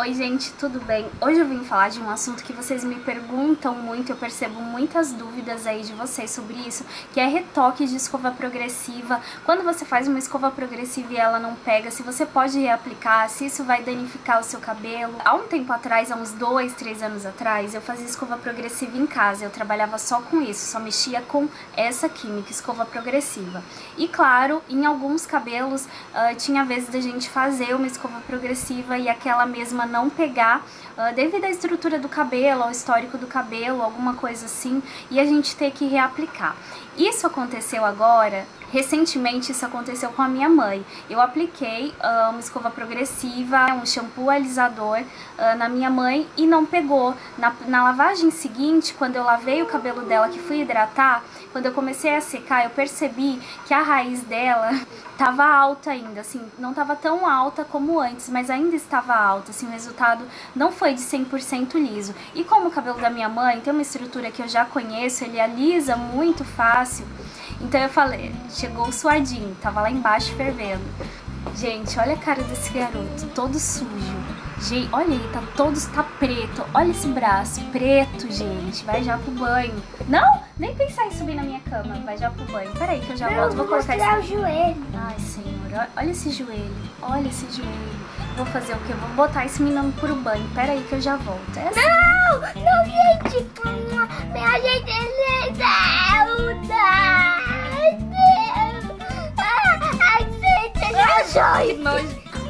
Oi gente, tudo bem? Hoje eu vim falar de um assunto que vocês me perguntam muito, eu percebo muitas dúvidas aí de vocês sobre isso, que é retoque de escova progressiva. Quando você faz uma escova progressiva e ela não pega, se você pode reaplicar, se isso vai danificar o seu cabelo. Há um tempo atrás, há uns dois, três anos atrás, eu fazia escova progressiva em casa, eu trabalhava só com isso, só mexia com essa química, escova progressiva. E claro, em alguns cabelos uh, tinha vezes da gente fazer uma escova progressiva e aquela mesma não pegar uh, devido à estrutura do cabelo, ao histórico do cabelo, alguma coisa assim, e a gente ter que reaplicar. Isso aconteceu agora Recentemente isso aconteceu com a minha mãe. Eu apliquei uh, uma escova progressiva, um shampoo alisador uh, na minha mãe e não pegou. Na, na, lavagem seguinte, quando eu lavei o cabelo dela, que fui hidratar, quando eu comecei a secar, eu percebi que a raiz dela estava alta ainda, assim, não estava tão alta como antes, mas ainda estava alta, assim, o resultado não foi de 100% liso. E como o cabelo da minha mãe tem uma estrutura que eu já conheço, ele alisa muito fácil, então eu falei, chegou suadinho, tava lá embaixo fervendo. Gente, olha a cara desse garoto, todo sujo. Gente, olha aí, tá todo, tá preto. Olha esse braço, preto, gente. Vai já pro banho. Não, nem pensar em subir na minha cama. Vai já pro banho. Peraí que eu já Não, volto. Vou, vou colocar esse... o joelho. Ai, senhor, olha esse joelho. Olha esse joelho. Vou fazer o quê? Vou botar esse menino pro banho. Peraí que eu já volto. É assim. Não, não, gente. Minha gente é linda.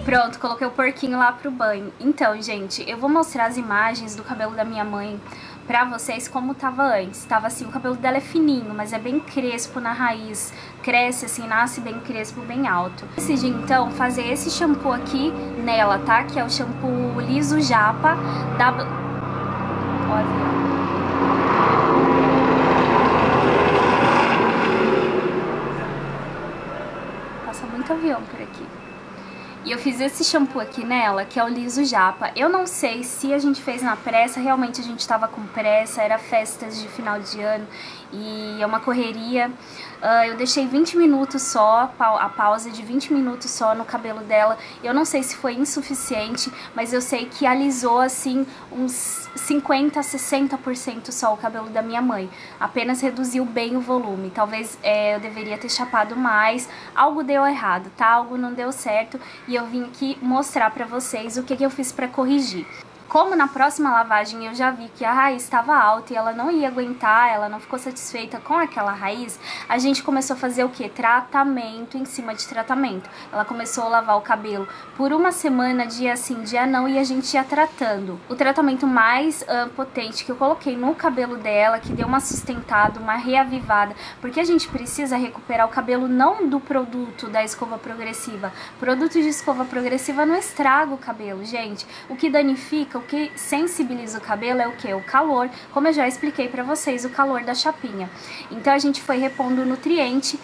Pronto, coloquei o porquinho lá pro banho. Então, gente, eu vou mostrar as imagens do cabelo da minha mãe pra vocês como tava antes. Tava assim, o cabelo dela é fininho, mas é bem crespo na raiz. Cresce assim, nasce bem crespo, bem alto. Decidi, então, fazer esse shampoo aqui nela, tá? Que é o shampoo liso japa da... Olha, Passa muito avião por aqui. E eu fiz esse shampoo aqui nela, que é o Liso Japa. Eu não sei se a gente fez na pressa, realmente a gente tava com pressa, era festas de final de ano e é uma correria. Uh, eu deixei 20 minutos só, a pausa de 20 minutos só no cabelo dela. Eu não sei se foi insuficiente, mas eu sei que alisou assim uns 50 a 60% só o cabelo da minha mãe. Apenas reduziu bem o volume. Talvez é, eu deveria ter chapado mais. Algo deu errado, tá? Algo não deu certo e eu vim aqui mostrar pra vocês o que, que eu fiz pra corrigir. Como na próxima lavagem eu já vi que a raiz estava alta e ela não ia aguentar, ela não ficou satisfeita com aquela raiz, a gente começou a fazer o que? Tratamento em cima de tratamento. Ela começou a lavar o cabelo por uma semana, dia sim, dia não, e a gente ia tratando. O tratamento mais uh, potente que eu coloquei no cabelo dela, que deu uma sustentada, uma reavivada, porque a gente precisa recuperar o cabelo não do produto da escova progressiva. Produto de escova progressiva não estraga o cabelo, gente. O que danifica o que sensibiliza o cabelo é o que? O calor, como eu já expliquei para vocês, o calor da chapinha. Então a gente foi repondo nutriente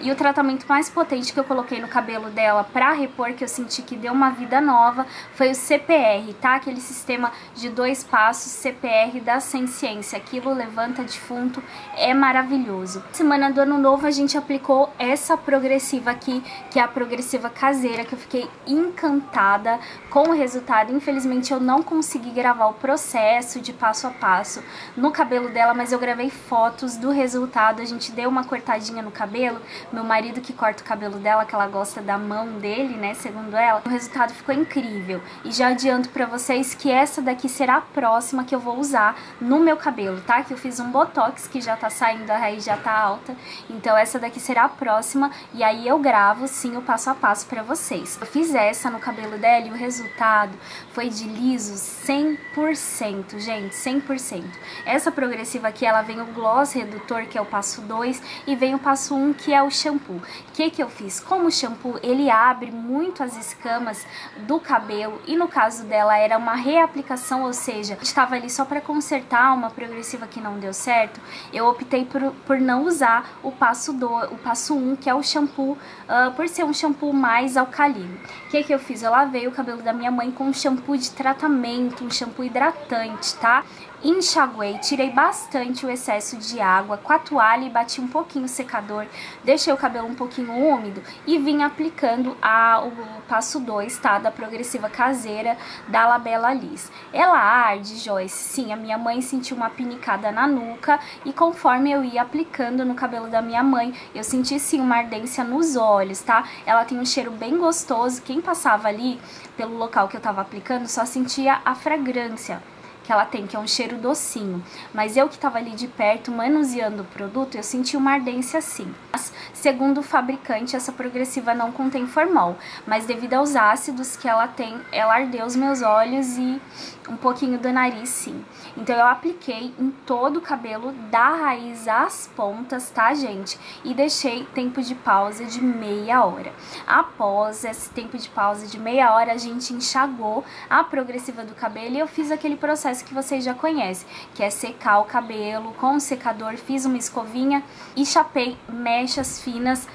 e o tratamento mais potente que eu coloquei no cabelo dela pra repor, que eu senti que deu uma vida nova, foi o CPR, tá? Aquele sistema de dois passos CPR da Ciência. Aquilo levanta defunto, é maravilhoso. Semana do ano novo a gente aplicou essa progressiva aqui, que é a progressiva caseira, que eu fiquei encantada com o resultado. Infelizmente eu não consegui gravar o processo de passo a passo no cabelo dela, mas eu gravei fotos do resultado. A gente deu uma cortadinha no cabelo, meu marido que corta o cabelo dela, que ela gosta da mão dele, né, segundo ela, o resultado ficou incrível. E já adianto pra vocês que essa daqui será a próxima que eu vou usar no meu cabelo, tá? Que eu fiz um botox que já tá saindo, a raiz já tá alta, então essa daqui será a próxima e aí eu gravo sim o passo a passo pra vocês. Eu fiz essa no cabelo dela e o resultado foi de liso 100%, gente, 100%. Essa progressiva aqui, ela vem o gloss redutor, que é o passo 2, e vem o passo 1, um, que é o shampoo. O que que eu fiz? Como o shampoo, ele abre muito as escamas do cabelo e no caso dela era uma reaplicação, ou seja, estava ali só para consertar uma progressiva que não deu certo, eu optei por, por não usar o passo do, o passo 1, um, que é o shampoo, uh, por ser um shampoo mais alcalino. O que que eu fiz? Eu lavei o cabelo da minha mãe com um shampoo de tratamento, um shampoo hidratante, tá? Enxaguei, tirei bastante o excesso de água com a toalha e bati um pouquinho o secador, deixei o cabelo um pouquinho úmido e vim aplicando a, o passo 2, tá? Da progressiva caseira da Labela Liss. Ela arde, Joyce, sim, a minha mãe sentiu uma pinicada na nuca e conforme eu ia aplicando no cabelo da minha mãe, eu senti sim uma ardência nos olhos, tá? Ela tem um cheiro bem gostoso, quem passava ali pelo local que eu tava aplicando só sentia a fragrância que ela tem, que é um cheiro docinho. Mas eu que estava ali de perto, manuseando o produto, eu senti uma ardência assim. Mas, segundo o fabricante, essa progressiva não contém formol, mas devido aos ácidos que ela tem, ela ardeu os meus olhos e um pouquinho do nariz, sim. Então eu apliquei em todo o cabelo, da raiz às pontas, tá, gente? E deixei tempo de pausa de meia hora. Após esse tempo de pausa de meia hora, a gente enxagou a progressiva do cabelo e eu fiz aquele processo que vocês já conhecem, que é secar o cabelo com o secador, fiz uma escovinha e chapei mechas finas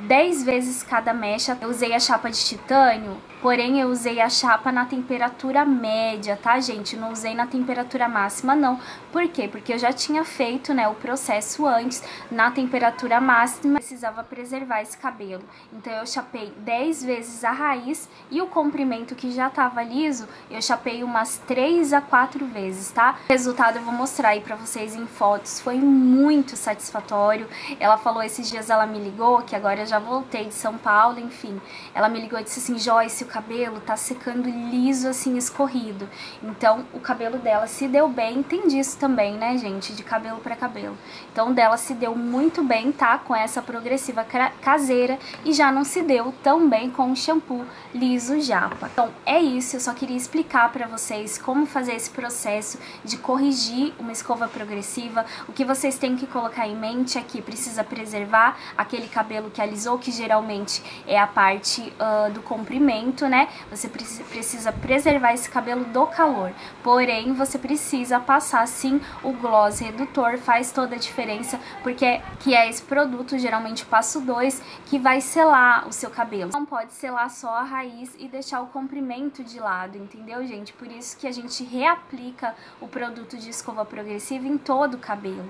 10 vezes cada mecha. Eu usei a chapa de titânio Porém, eu usei a chapa na temperatura média, tá, gente? Não usei na temperatura máxima, não. Por quê? Porque eu já tinha feito, né, o processo antes na temperatura máxima. Precisava preservar esse cabelo. Então, eu chapei 10 vezes a raiz e o comprimento que já tava liso, eu chapei umas 3 a 4 vezes, tá? O resultado eu vou mostrar aí pra vocês em fotos. Foi muito satisfatório. Ela falou esses dias, ela me ligou, que agora eu já voltei de São Paulo, enfim. Ela me ligou e disse assim, Joyce, cabelo tá secando liso, assim, escorrido. Então, o cabelo dela se deu bem, tem disso também, né, gente, de cabelo para cabelo. Então, dela se deu muito bem, tá, com essa progressiva caseira e já não se deu tão bem com o shampoo liso japa. Então, é isso, eu só queria explicar para vocês como fazer esse processo de corrigir uma escova progressiva. O que vocês têm que colocar em mente é que precisa preservar aquele cabelo que alisou, que geralmente é a parte uh, do comprimento, né? Você precisa preservar esse cabelo do calor. Porém, você precisa passar sim o gloss redutor, faz toda a diferença, porque é, que é esse produto, geralmente passo 2, que vai selar o seu cabelo. Não pode selar só a raiz e deixar o comprimento de lado, entendeu, gente? Por isso que a gente reaplica o produto de escova progressiva em todo o cabelo.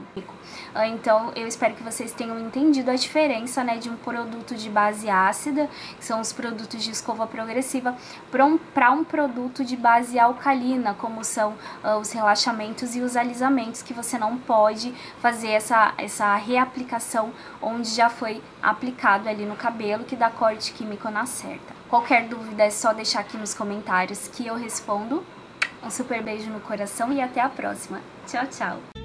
Ah, então, eu espero que vocês tenham entendido a diferença, né, de um produto de base ácida, que são os produtos de escova progressiva agressiva para um, um produto de base alcalina, como são uh, os relaxamentos e os alisamentos, que você não pode fazer essa, essa reaplicação onde já foi aplicado ali no cabelo, que dá corte químico na certa. Qualquer dúvida é só deixar aqui nos comentários que eu respondo. Um super beijo no coração e até a próxima. Tchau, tchau!